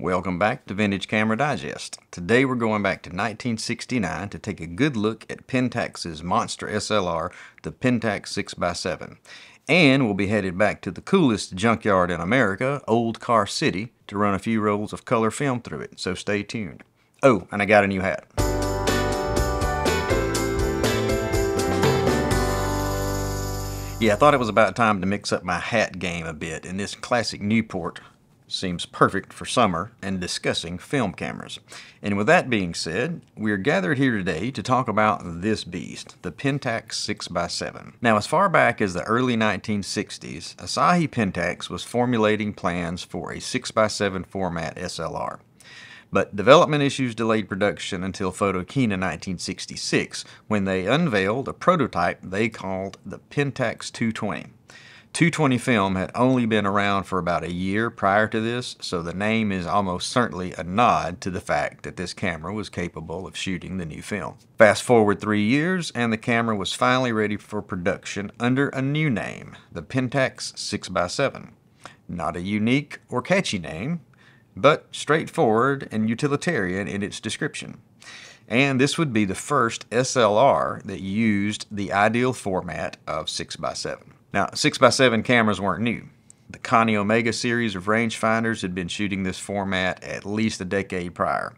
Welcome back to Vintage Camera Digest. Today we're going back to 1969 to take a good look at Pentax's monster SLR, the Pentax 6x7. And we'll be headed back to the coolest junkyard in America, Old Car City, to run a few rolls of color film through it, so stay tuned. Oh, and I got a new hat. Yeah, I thought it was about time to mix up my hat game a bit, and this classic Newport seems perfect for summer and discussing film cameras. And with that being said, we are gathered here today to talk about this beast, the Pentax 6x7. Now, as far back as the early 1960s, Asahi Pentax was formulating plans for a 6x7 format SLR. But development issues delayed production until Photokina 1966, when they unveiled a prototype they called the Pentax 220. 220 film had only been around for about a year prior to this, so the name is almost certainly a nod to the fact that this camera was capable of shooting the new film. Fast forward three years, and the camera was finally ready for production under a new name, the Pentax 6x7. Not a unique or catchy name, but straightforward and utilitarian in its description. And this would be the first SLR that used the ideal format of 6x7. Now, 6x7 cameras weren't new. The Koni-Omega series of rangefinders had been shooting this format at least a decade prior.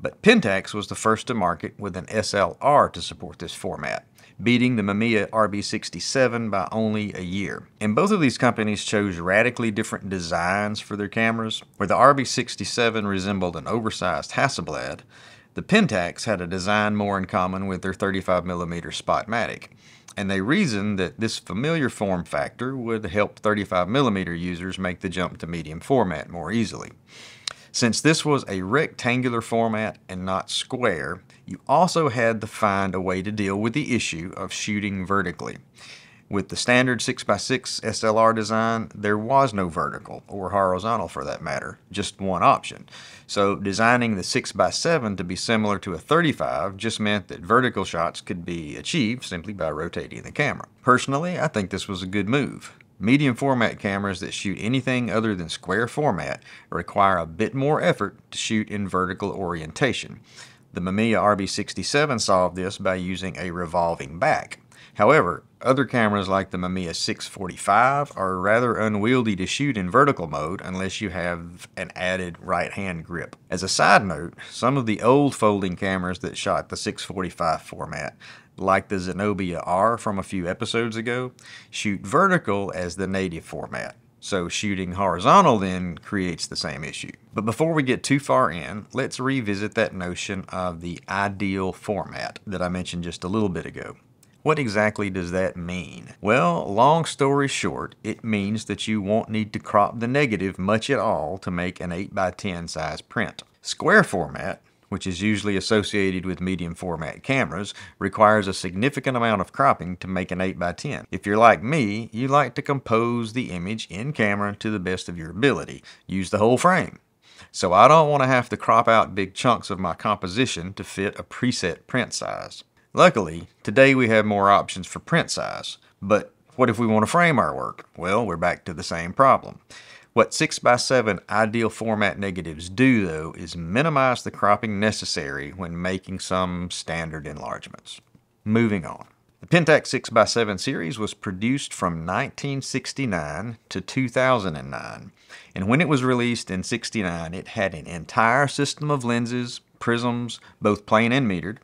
But Pentax was the first to market with an SLR to support this format beating the Mamiya RB67 by only a year. And both of these companies chose radically different designs for their cameras. Where the RB67 resembled an oversized Hasselblad, the Pentax had a design more in common with their 35mm Spotmatic. And they reasoned that this familiar form factor would help 35mm users make the jump to medium format more easily. Since this was a rectangular format and not square, you also had to find a way to deal with the issue of shooting vertically. With the standard 6x6 SLR design, there was no vertical, or horizontal for that matter, just one option. So designing the 6x7 to be similar to a 35 just meant that vertical shots could be achieved simply by rotating the camera. Personally, I think this was a good move. Medium format cameras that shoot anything other than square format require a bit more effort to shoot in vertical orientation. The Mamiya RB67 solved this by using a revolving back. However, other cameras like the Mamiya 645 are rather unwieldy to shoot in vertical mode unless you have an added right hand grip. As a side note, some of the old folding cameras that shot the 645 format like the Zenobia R from a few episodes ago, shoot vertical as the native format. So shooting horizontal then creates the same issue. But before we get too far in, let's revisit that notion of the ideal format that I mentioned just a little bit ago. What exactly does that mean? Well, long story short, it means that you won't need to crop the negative much at all to make an 8x10 size print. Square format which is usually associated with medium format cameras, requires a significant amount of cropping to make an 8x10. If you're like me, you like to compose the image in camera to the best of your ability. Use the whole frame. So I don't want to have to crop out big chunks of my composition to fit a preset print size. Luckily, today we have more options for print size, but what if we want to frame our work? Well, we're back to the same problem. What 6x7 ideal format negatives do, though, is minimize the cropping necessary when making some standard enlargements. Moving on. The Pentax 6x7 series was produced from 1969 to 2009, and when it was released in 69, it had an entire system of lenses, prisms, both plain and metered,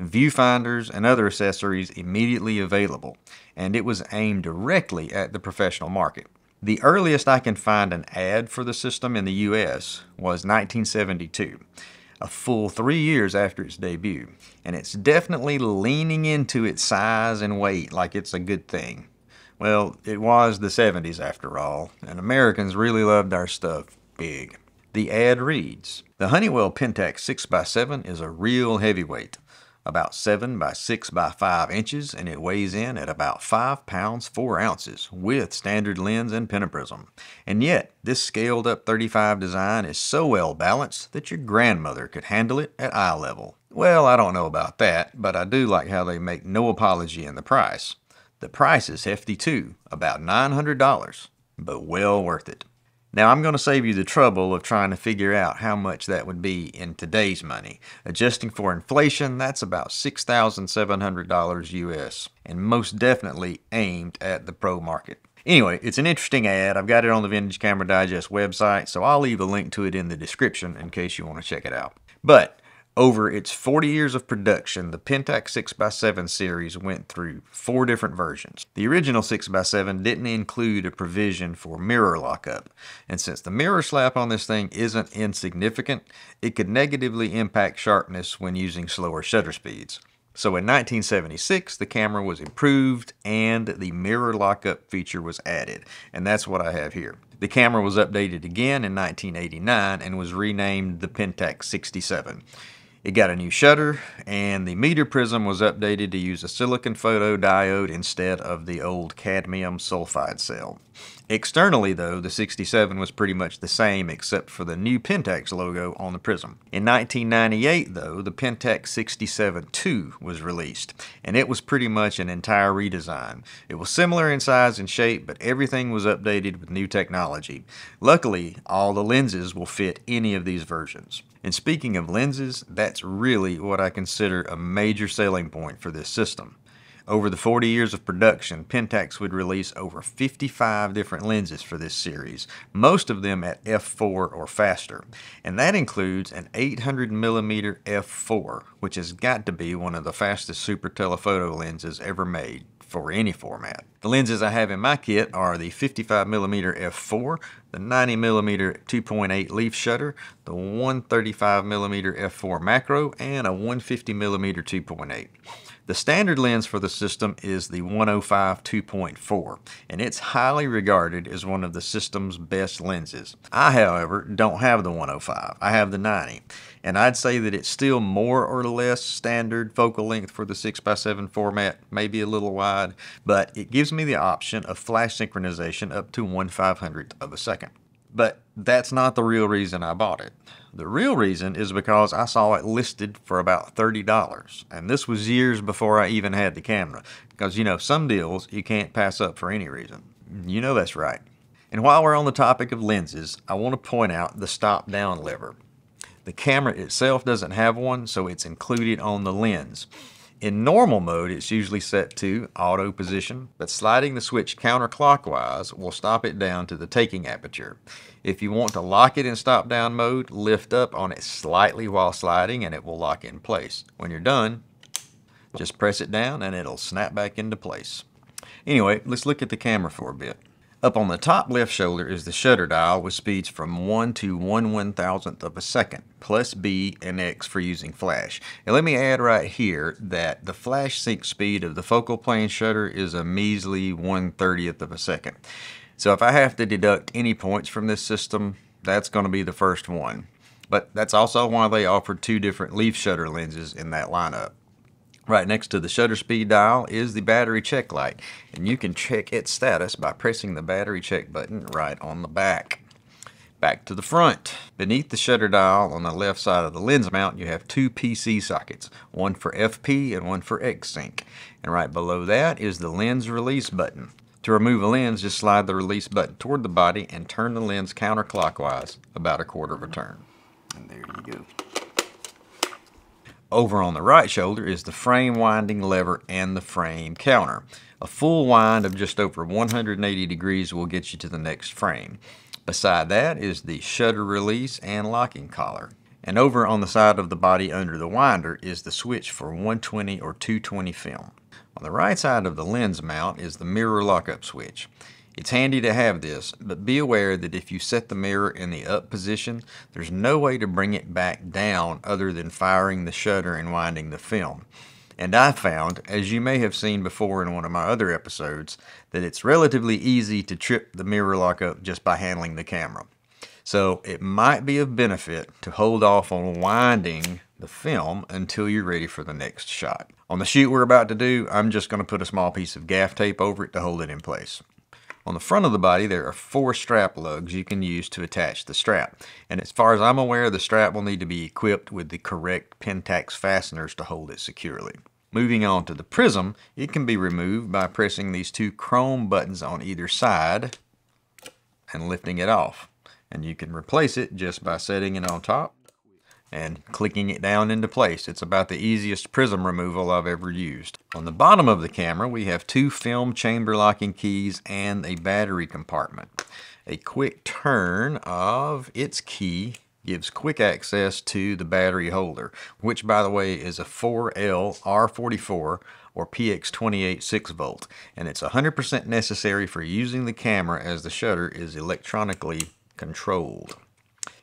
viewfinders, and other accessories immediately available, and it was aimed directly at the professional market. The earliest I can find an ad for the system in the US was 1972, a full three years after its debut, and it's definitely leaning into its size and weight like it's a good thing. Well, it was the 70s after all, and Americans really loved our stuff big. The ad reads The Honeywell Pentax 6x7 is a real heavyweight about 7 by 6 by 5 inches, and it weighs in at about 5 pounds 4 ounces with standard lens and pentaprism. And yet, this scaled up 35 design is so well balanced that your grandmother could handle it at eye level. Well, I don't know about that, but I do like how they make no apology in the price. The price is hefty too, about $900, but well worth it. Now, I'm going to save you the trouble of trying to figure out how much that would be in today's money. Adjusting for inflation, that's about $6,700 US, and most definitely aimed at the pro market. Anyway, it's an interesting ad. I've got it on the Vintage Camera Digest website, so I'll leave a link to it in the description in case you want to check it out. But over its 40 years of production, the Pentax 6x7 series went through four different versions. The original 6x7 didn't include a provision for mirror lockup, and since the mirror slap on this thing isn't insignificant, it could negatively impact sharpness when using slower shutter speeds. So in 1976, the camera was improved and the mirror lockup feature was added, and that's what I have here. The camera was updated again in 1989 and was renamed the Pentax 67. It got a new shutter, and the meter prism was updated to use a silicon photodiode instead of the old cadmium sulfide cell. Externally, though, the 67 was pretty much the same except for the new Pentax logo on the prism. In 1998, though, the Pentax 67 II was released, and it was pretty much an entire redesign. It was similar in size and shape, but everything was updated with new technology. Luckily, all the lenses will fit any of these versions. And speaking of lenses, that's really what I consider a major selling point for this system. Over the 40 years of production, Pentax would release over 55 different lenses for this series, most of them at f4 or faster. And that includes an 800mm f4, which has got to be one of the fastest super telephoto lenses ever made for any format. The lenses I have in my kit are the 55mm f4, the 90mm 2.8 leaf shutter, the 135mm f4 macro, and a 150mm 2.8. The standard lens for the system is the 105 2.4, and it's highly regarded as one of the system's best lenses. I, however, don't have the 105. I have the 90, and I'd say that it's still more or less standard focal length for the 6x7 format, maybe a little wide, but it gives me the option of flash synchronization up to 1 500th of a second. But that's not the real reason I bought it. The real reason is because I saw it listed for about $30, and this was years before I even had the camera. Because, you know, some deals you can't pass up for any reason. You know that's right. And while we're on the topic of lenses, I want to point out the stop down lever. The camera itself doesn't have one, so it's included on the lens. In normal mode, it's usually set to auto position, but sliding the switch counterclockwise will stop it down to the taking aperture. If you want to lock it in stop down mode, lift up on it slightly while sliding and it will lock in place. When you're done, just press it down and it'll snap back into place. Anyway, let's look at the camera for a bit. Up on the top left shoulder is the shutter dial with speeds from 1 to 1 one thousandth of a second, plus B and X for using flash. And let me add right here that the flash sync speed of the focal plane shutter is a measly 1 30th of a second. So if I have to deduct any points from this system, that's going to be the first one. But that's also why they offered two different leaf shutter lenses in that lineup. Right next to the shutter speed dial is the battery check light, and you can check its status by pressing the battery check button right on the back. Back to the front. Beneath the shutter dial on the left side of the lens mount, you have two PC sockets, one for FP and one for X-Sync. And right below that is the lens release button. To remove a lens, just slide the release button toward the body and turn the lens counterclockwise about a quarter of a turn. And there you go. Over on the right shoulder is the frame winding lever and the frame counter. A full wind of just over 180 degrees will get you to the next frame. Beside that is the shutter release and locking collar. And over on the side of the body under the winder is the switch for 120 or 220 film. On the right side of the lens mount is the mirror lockup switch. It's handy to have this, but be aware that if you set the mirror in the up position, there's no way to bring it back down other than firing the shutter and winding the film. And I found, as you may have seen before in one of my other episodes, that it's relatively easy to trip the mirror lockup just by handling the camera. So it might be of benefit to hold off on winding the film until you're ready for the next shot. On the shoot we're about to do, I'm just going to put a small piece of gaff tape over it to hold it in place. On the front of the body, there are four strap lugs you can use to attach the strap. And as far as I'm aware, the strap will need to be equipped with the correct Pentax fasteners to hold it securely. Moving on to the prism, it can be removed by pressing these two chrome buttons on either side and lifting it off. And you can replace it just by setting it on top and clicking it down into place. It's about the easiest prism removal I've ever used. On the bottom of the camera, we have two film chamber locking keys and a battery compartment. A quick turn of its key gives quick access to the battery holder, which by the way is a 4LR44 or PX28 6 volt, and it's 100% necessary for using the camera as the shutter is electronically controlled.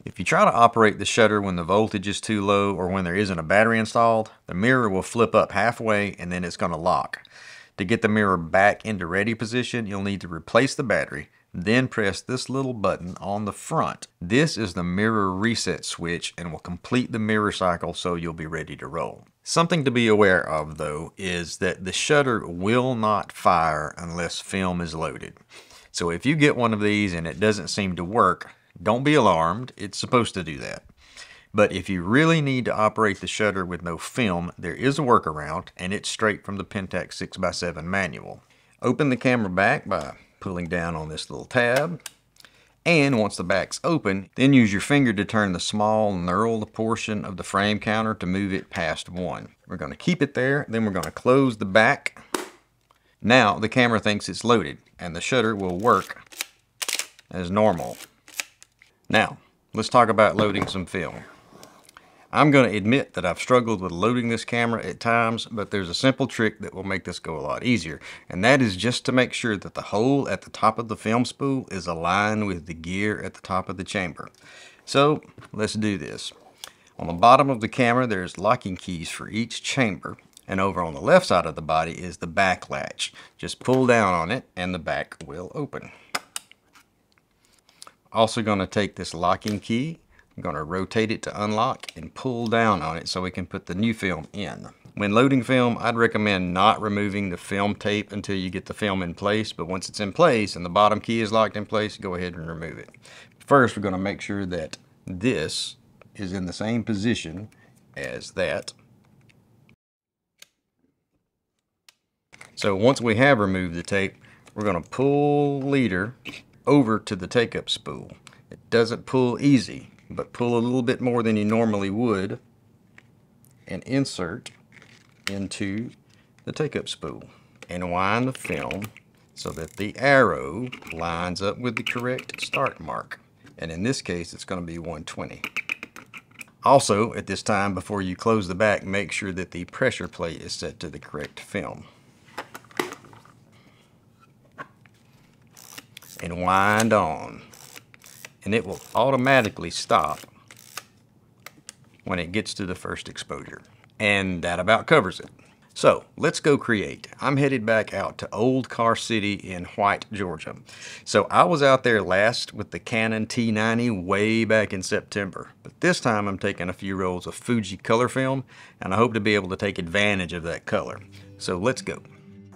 If you try to operate the shutter when the voltage is too low or when there isn't a battery installed, the mirror will flip up halfway and then it's going to lock. To get the mirror back into ready position, you'll need to replace the battery, then press this little button on the front. This is the mirror reset switch and will complete the mirror cycle so you'll be ready to roll. Something to be aware of though is that the shutter will not fire unless film is loaded. So if you get one of these and it doesn't seem to work, don't be alarmed, it's supposed to do that. But if you really need to operate the shutter with no film, there is a workaround, and it's straight from the Pentax 6x7 manual. Open the camera back by pulling down on this little tab, and once the back's open, then use your finger to turn the small knurled portion of the frame counter to move it past one. We're going to keep it there, then we're going to close the back. Now the camera thinks it's loaded, and the shutter will work as normal. Now, let's talk about loading some film. I'm going to admit that I've struggled with loading this camera at times, but there's a simple trick that will make this go a lot easier, and that is just to make sure that the hole at the top of the film spool is aligned with the gear at the top of the chamber. So, let's do this. On the bottom of the camera, there's locking keys for each chamber, and over on the left side of the body is the back latch. Just pull down on it, and the back will open. Also going to take this locking key, I'm going to rotate it to unlock and pull down on it so we can put the new film in. When loading film, I'd recommend not removing the film tape until you get the film in place, but once it's in place and the bottom key is locked in place, go ahead and remove it. First, we're going to make sure that this is in the same position as that. So once we have removed the tape, we're going to pull leader over to the take-up spool. It doesn't pull easy, but pull a little bit more than you normally would and insert into the take-up spool and wind the film so that the arrow lines up with the correct start mark. And in this case, it's going to be 120. Also, at this time, before you close the back, make sure that the pressure plate is set to the correct film. And wind on. And it will automatically stop when it gets to the first exposure. And that about covers it. So let's go create. I'm headed back out to Old Car City in White, Georgia. So I was out there last with the Canon T90 way back in September. But this time I'm taking a few rolls of Fuji color film and I hope to be able to take advantage of that color. So let's go.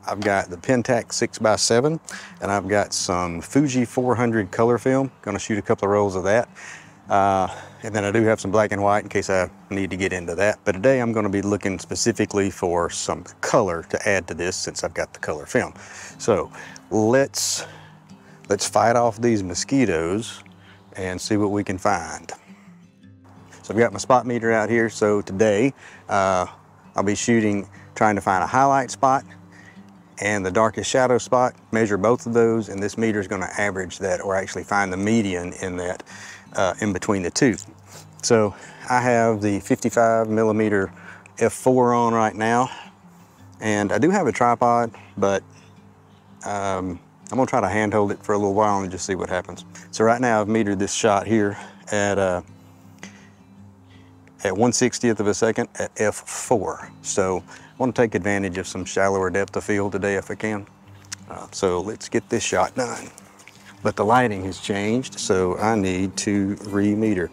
I've got the Pentax 6x7 and I've got some Fuji 400 color film. Gonna shoot a couple of rolls of that. Uh, and then I do have some black and white in case I need to get into that. But today I'm gonna be looking specifically for some color to add to this since I've got the color film. So let's, let's fight off these mosquitoes and see what we can find. So I've got my spot meter out here. So today uh, I'll be shooting, trying to find a highlight spot and the darkest shadow spot, measure both of those, and this meter is gonna average that or actually find the median in that, uh, in between the two. So I have the 55 millimeter f4 on right now, and I do have a tripod, but um, I'm gonna try to handhold it for a little while and just see what happens. So right now I've metered this shot here at uh, at 1 60th of a second at f4. So I want to take advantage of some shallower depth of field today if I can. Uh, so let's get this shot done. But the lighting has changed, so I need to re-meter.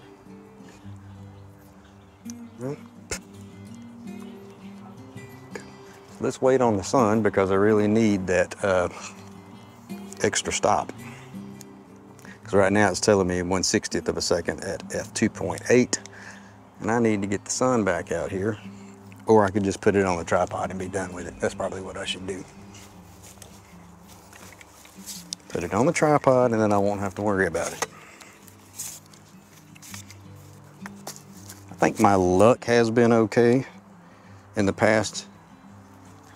Let's wait on the sun because I really need that uh, extra stop. Because right now it's telling me 1 60th of a second at f2.8 and I need to get the sun back out here or I could just put it on the tripod and be done with it. That's probably what I should do. Put it on the tripod and then I won't have to worry about it. I think my luck has been okay in the past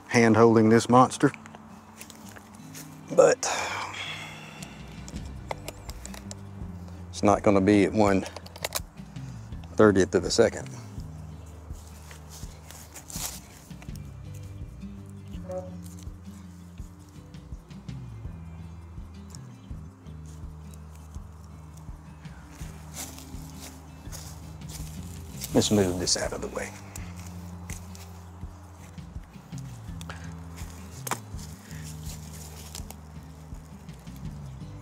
hand holding this monster. But it's not going to be at one thirtieth of a second. Let's move this out of the way.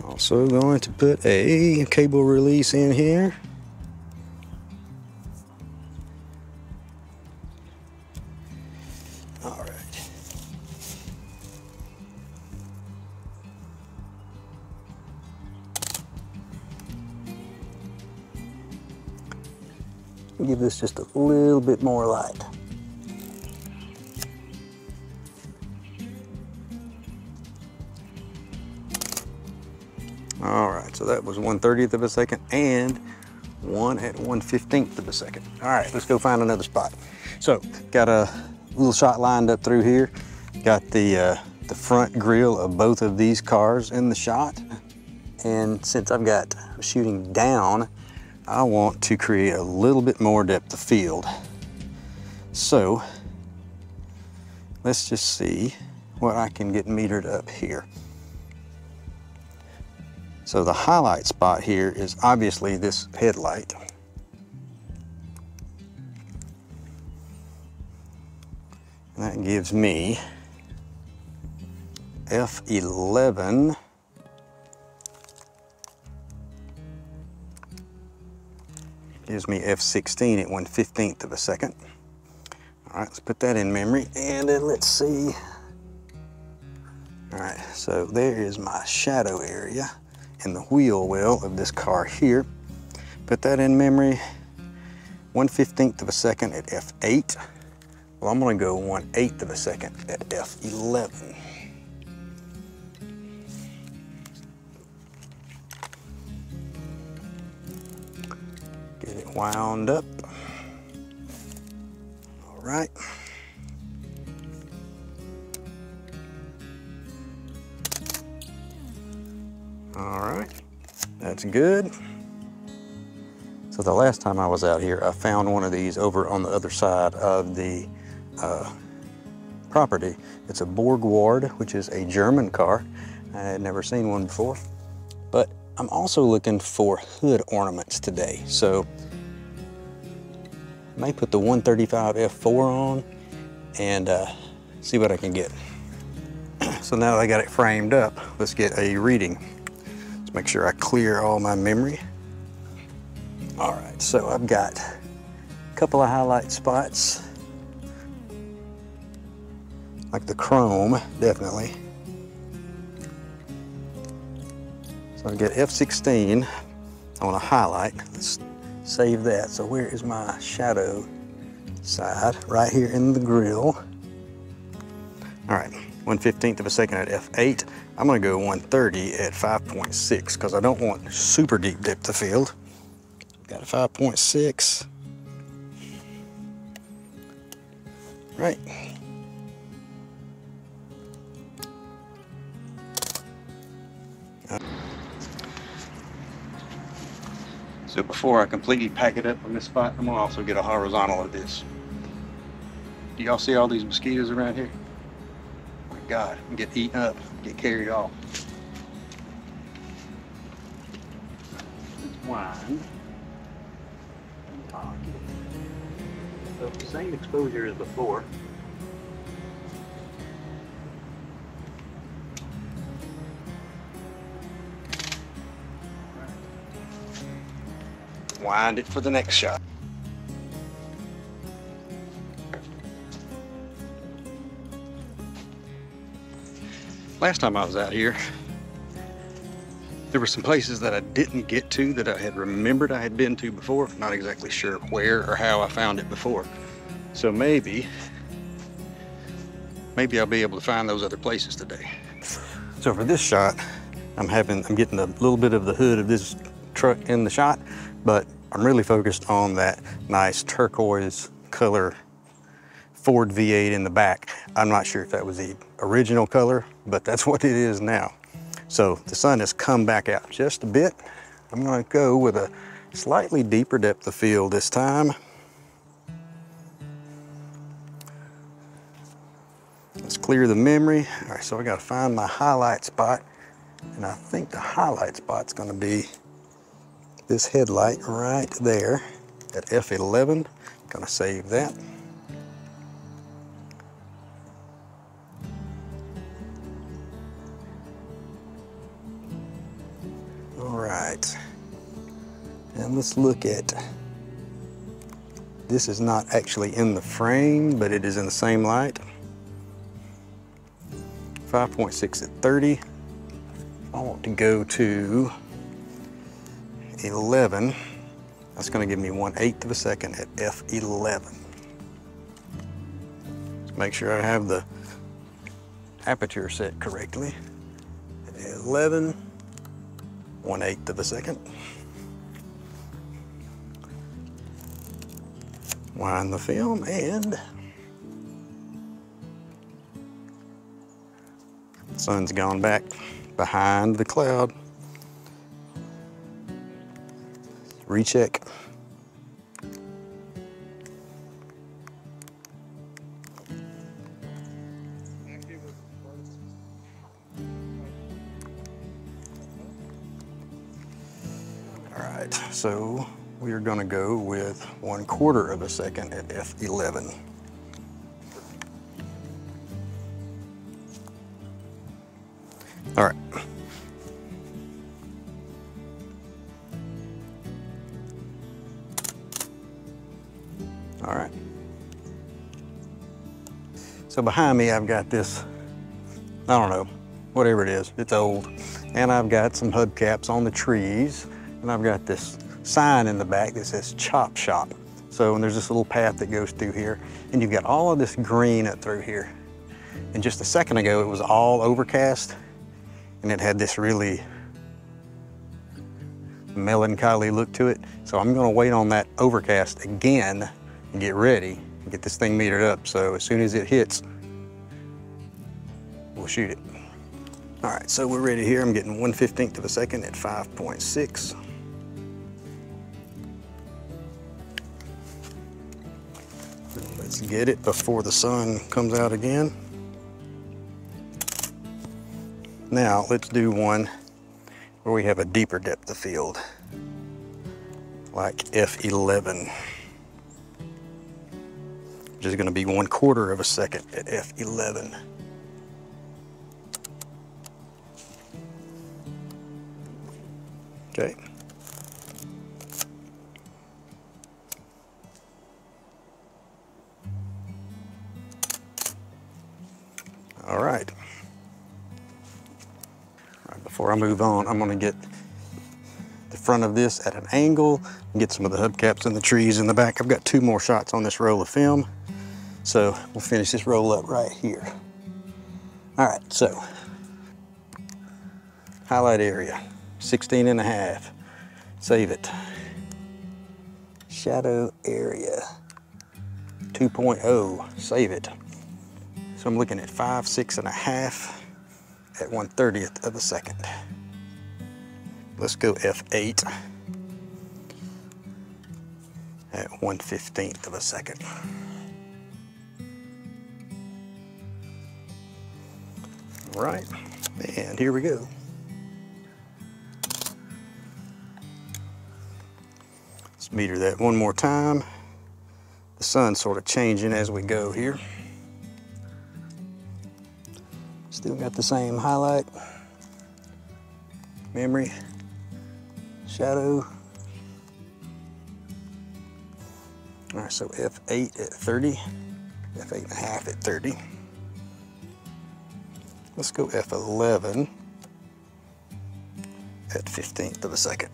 Also going to put a cable release in here. This just a little bit more light. All right, so that was 1 30th of a second and one at 1 15th of a second. All right, let's go find another spot. So got a little shot lined up through here. Got the, uh, the front grill of both of these cars in the shot. And since I've got shooting down, I want to create a little bit more depth of field. So let's just see what I can get metered up here. So the highlight spot here is obviously this headlight. And that gives me F11 gives me F16 at 1 15th of a second. All right, let's put that in memory and then let's see. All right, so there is my shadow area in the wheel well of this car here. Put that in memory, 1 15th of a second at F8. Well, I'm gonna go 1 8th of a second at F11. Wound up. All right. All right, that's good. So the last time I was out here, I found one of these over on the other side of the uh, property. It's a Borgward, which is a German car. I had never seen one before. But I'm also looking for hood ornaments today. So may put the 135 F4 on and uh, see what I can get. so now that I got it framed up, let's get a reading. Let's make sure I clear all my memory. All right, so I've got a couple of highlight spots. Like the chrome, definitely. So I get F16 on a highlight. Let's save that. So where is my shadow side? Right here in the grill. All right, 1 15th of a second at F8. I'm gonna go 130 at 5.6 because I don't want super deep depth of field. Got a 5.6. Right. So before I completely pack it up on this spot, I'm gonna also get a horizontal of this. Do y'all see all these mosquitoes around here? my God, get eaten up, get carried off. It's Wine. So same exposure as before. Wind it for the next shot. Last time I was out here, there were some places that I didn't get to that I had remembered I had been to before. Not exactly sure where or how I found it before. So maybe, maybe I'll be able to find those other places today. So for this shot, I'm having, I'm getting a little bit of the hood of this truck in the shot, but I'm really focused on that nice turquoise color Ford V8 in the back. I'm not sure if that was the original color, but that's what it is now. So the sun has come back out just a bit. I'm gonna go with a slightly deeper depth of field this time. Let's clear the memory. All right, so I gotta find my highlight spot. And I think the highlight spot's gonna be this headlight right there at F11. Gonna save that. All right. And let's look at, this is not actually in the frame, but it is in the same light. 5.6 at 30. I want to go to 11. That's gonna give me 1 8th of a second at F11. Let's make sure I have the aperture set correctly. 11, 1 8th of a second. Wind the film and sun's gone back behind the cloud. Recheck. All right, so we are gonna go with one quarter of a second at F11. All right. So behind me, I've got this, I don't know, whatever it is, it's old. And I've got some hubcaps on the trees, and I've got this sign in the back that says Chop Shop. So, and there's this little path that goes through here, and you've got all of this green up through here. And just a second ago, it was all overcast, and it had this really melancholy look to it. So I'm gonna wait on that overcast again and get ready get this thing metered up. So as soon as it hits, we'll shoot it. All right, so we're ready here. I'm getting 1 15th of a second at 5.6. Let's get it before the sun comes out again. Now let's do one where we have a deeper depth of field, like F11, which is gonna be one quarter of a second at F11. Okay. All right. All right, before I move on, I'm gonna get the front of this at an angle and get some of the hubcaps and the trees in the back. I've got two more shots on this roll of film. So we'll finish this roll up right here. All right, so highlight area, 16 and a half. Save it. Shadow area, 2.0, save it. So I'm looking at five, six and a half at 1 30th of a second. Let's go F8 at 1 15th of a second. All right, and here we go. Let's meter that one more time. The sun's sort of changing as we go here. Still got the same highlight, memory, shadow. All right, so F8 at 30, F8 and a half at 30. Let's go F11 at 15th of a second.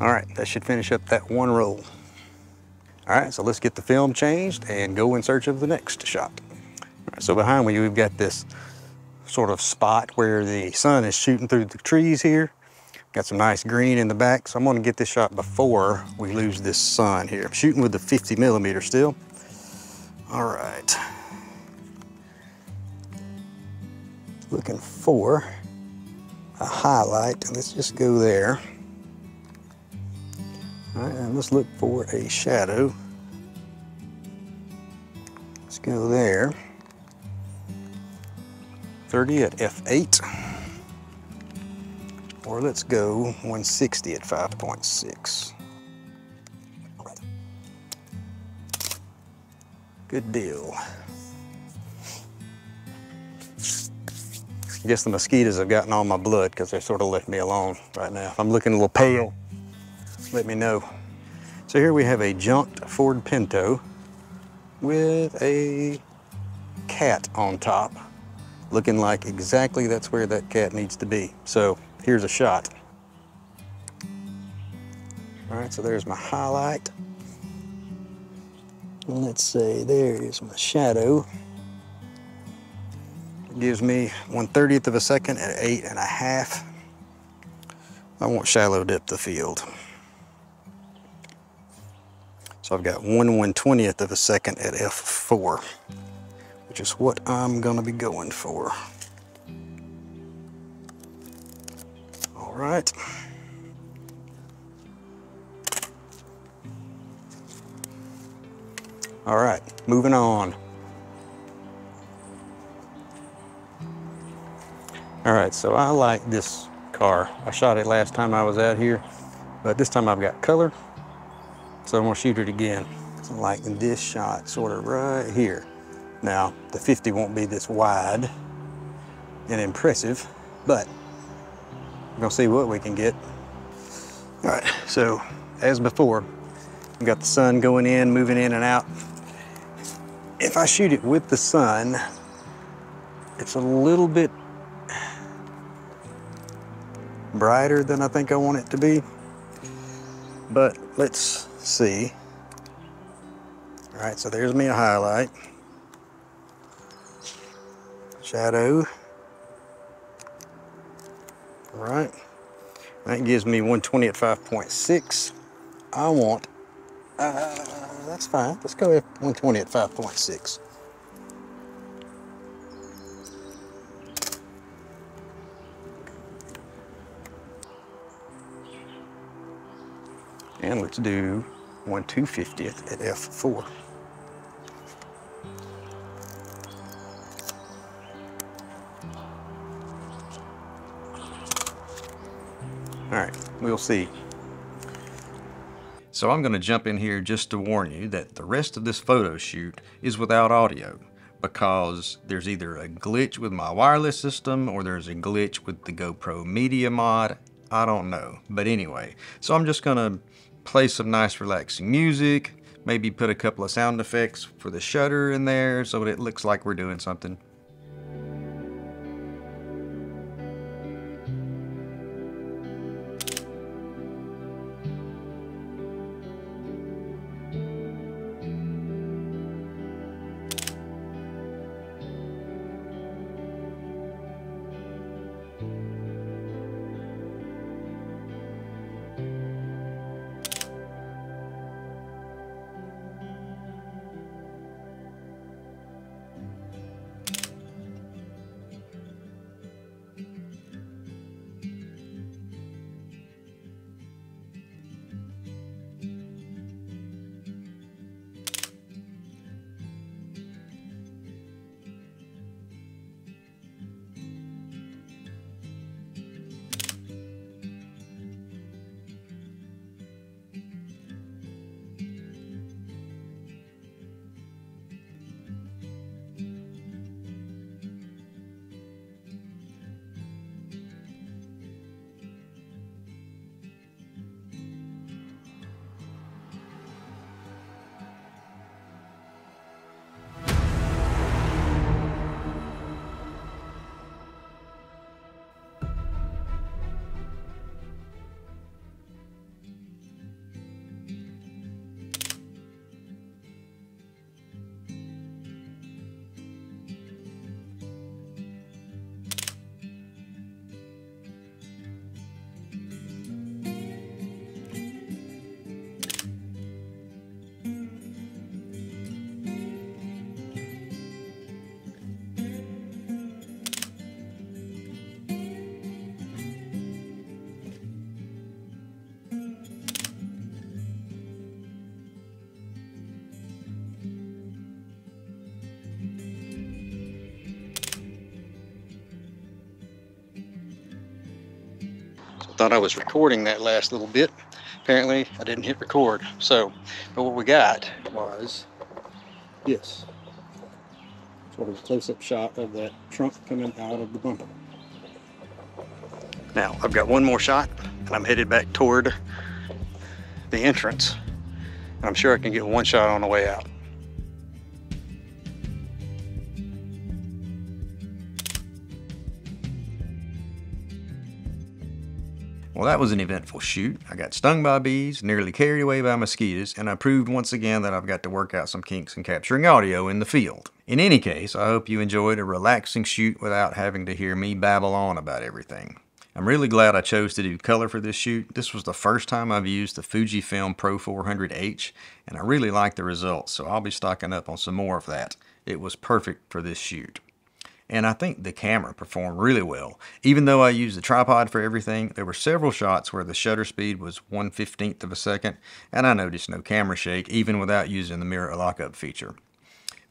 All right, that should finish up that one roll. All right, so let's get the film changed and go in search of the next shot. So behind me, we've got this sort of spot where the sun is shooting through the trees here. Got some nice green in the back, so I'm gonna get this shot before we lose this sun here. I'm shooting with the 50 millimeter still. All right. Looking for a highlight, let's just go there. All right, and let's look for a shadow. Let's go there. 30 at f8. Or let's go 160 at 5.6. Good deal. I guess the mosquitoes have gotten all my blood because they sort of left me alone right now. If I'm looking a little pale, let me know. So here we have a junked Ford Pinto with a cat on top, looking like exactly that's where that cat needs to be. So here's a shot. All right, so there's my highlight. Let's see, there is my shadow. It gives me 1 30th of a second at eight and a half. I want shallow depth of field. So I've got 1 120th of a second at f4, which is what I'm gonna be going for. Right. All right, moving on. All right, so I like this car. I shot it last time I was out here, but this time I've got color, so I'm gonna shoot it again. So like this shot sort of right here. Now, the 50 won't be this wide and impressive, but we're gonna see what we can get. All right, so as before, we got the sun going in, moving in and out. If I shoot it with the sun, it's a little bit brighter than I think I want it to be. But let's see. All right, so there's me a highlight. Shadow. That gives me 120 at 5.6. I want, uh, that's fine. Let's go with 120 at 5.6. And let's do 1 250th at f4. All right, we'll see. So I'm going to jump in here just to warn you that the rest of this photo shoot is without audio because there's either a glitch with my wireless system or there's a glitch with the GoPro Media Mod. I don't know. But anyway, so I'm just going to play some nice relaxing music, maybe put a couple of sound effects for the shutter in there so it looks like we're doing something. Thought I was recording that last little bit. Apparently, I didn't hit record. So, but what we got was this. Sort of a close-up shot of that trunk coming out of the bumper. Now, I've got one more shot, and I'm headed back toward the entrance. And I'm sure I can get one shot on the way out. That was an eventful shoot. I got stung by bees, nearly carried away by mosquitoes, and I proved once again that I've got to work out some kinks in capturing audio in the field. In any case, I hope you enjoyed a relaxing shoot without having to hear me babble on about everything. I'm really glad I chose to do color for this shoot. This was the first time I've used the Fujifilm Pro 400H, and I really like the results, so I'll be stocking up on some more of that. It was perfect for this shoot and I think the camera performed really well. Even though I used the tripod for everything, there were several shots where the shutter speed was 1 15th of a second, and I noticed no camera shake even without using the mirror lockup feature.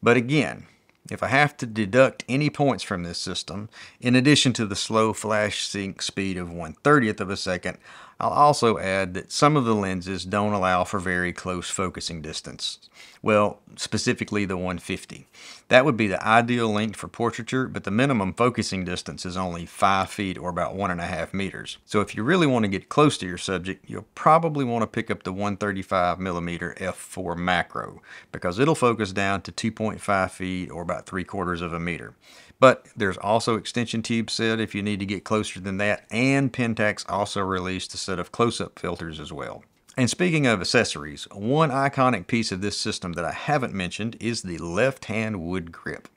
But again, if I have to deduct any points from this system, in addition to the slow flash sync speed of 1 30th of a second, I'll also add that some of the lenses don't allow for very close focusing distance. Well, specifically the 150. That would be the ideal length for portraiture, but the minimum focusing distance is only 5 feet or about 1.5 meters. So if you really want to get close to your subject, you'll probably want to pick up the 135mm f4 macro because it'll focus down to 2.5 feet or about 3 quarters of a meter. But there's also extension tube set if you need to get closer than that, and Pentax also released a set of close-up filters as well. And speaking of accessories, one iconic piece of this system that I haven't mentioned is the left-hand wood grip.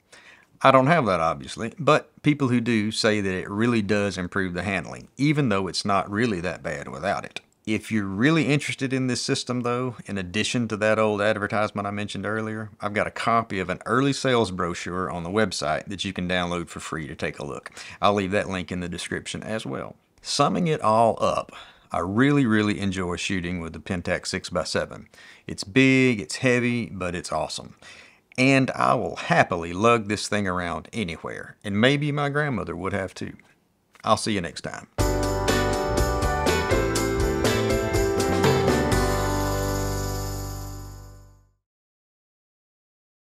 I don't have that obviously, but people who do say that it really does improve the handling, even though it's not really that bad without it. If you're really interested in this system though, in addition to that old advertisement I mentioned earlier, I've got a copy of an early sales brochure on the website that you can download for free to take a look. I'll leave that link in the description as well. Summing it all up, I really, really enjoy shooting with the Pentax 6x7. It's big, it's heavy, but it's awesome. And I will happily lug this thing around anywhere, and maybe my grandmother would have too. I'll see you next time.